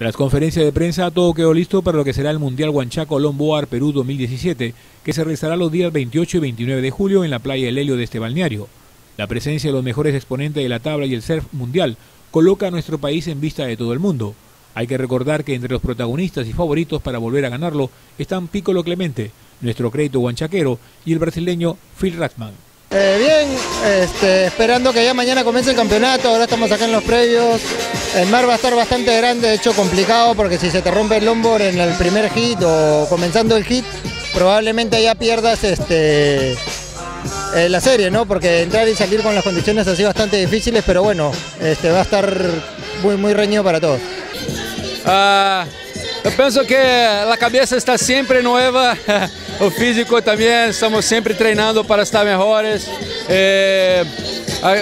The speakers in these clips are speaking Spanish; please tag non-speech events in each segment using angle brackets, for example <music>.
Tras conferencia de prensa, todo quedó listo para lo que será el Mundial Huanchaco Lomboar Perú 2017, que se realizará los días 28 y 29 de julio en la playa El Helio de este balneario. La presencia de los mejores exponentes de la tabla y el surf mundial coloca a nuestro país en vista de todo el mundo. Hay que recordar que entre los protagonistas y favoritos para volver a ganarlo están Piccolo Clemente, nuestro crédito guanchaquero, y el brasileño Phil Ratman. Eh, bien, este, esperando que ya mañana comience el campeonato, ahora estamos acá en los previos. El mar va a estar bastante grande, de hecho complicado, porque si se te rompe el longboard en el primer hit o comenzando el hit, probablemente ya pierdas este, eh, la serie, ¿no? Porque entrar y salir con las condiciones así bastante difíciles, pero bueno, este, va a estar muy, muy reñido para todos. Ah, eu penso que a cabeça está sempre nova, <laughs> o físico também, estamos sempre treinando para estar melhores. Eh,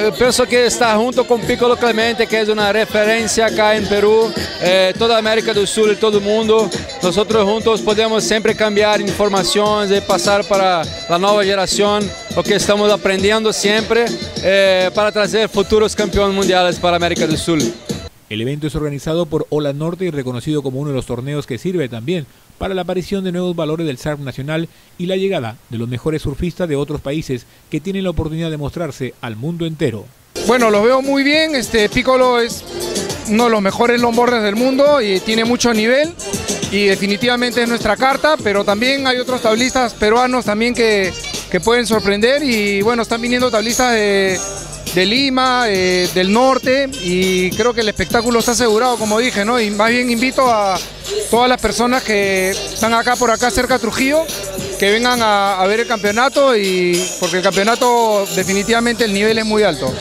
eu penso que estar junto com Piccolo Clemente, que é uma referência acá em Peru, eh, toda a América do Sul e todo mundo, nós juntos podemos sempre cambiar informações e passar para a nova geração o que estamos aprendendo sempre eh, para trazer futuros campeões mundiais para a América do Sul. El evento es organizado por Ola Norte y reconocido como uno de los torneos que sirve también para la aparición de nuevos valores del surf nacional y la llegada de los mejores surfistas de otros países que tienen la oportunidad de mostrarse al mundo entero. Bueno, lo veo muy bien, este Piccolo es uno de los mejores longboarders del mundo y tiene mucho nivel y definitivamente es nuestra carta, pero también hay otros tablistas peruanos también que, que pueden sorprender y bueno, están viniendo tablistas de de Lima, eh, del norte y creo que el espectáculo está asegurado, como dije, ¿no? Y más bien invito a todas las personas que están acá por acá cerca de Trujillo que vengan a, a ver el campeonato y porque el campeonato definitivamente el nivel es muy alto.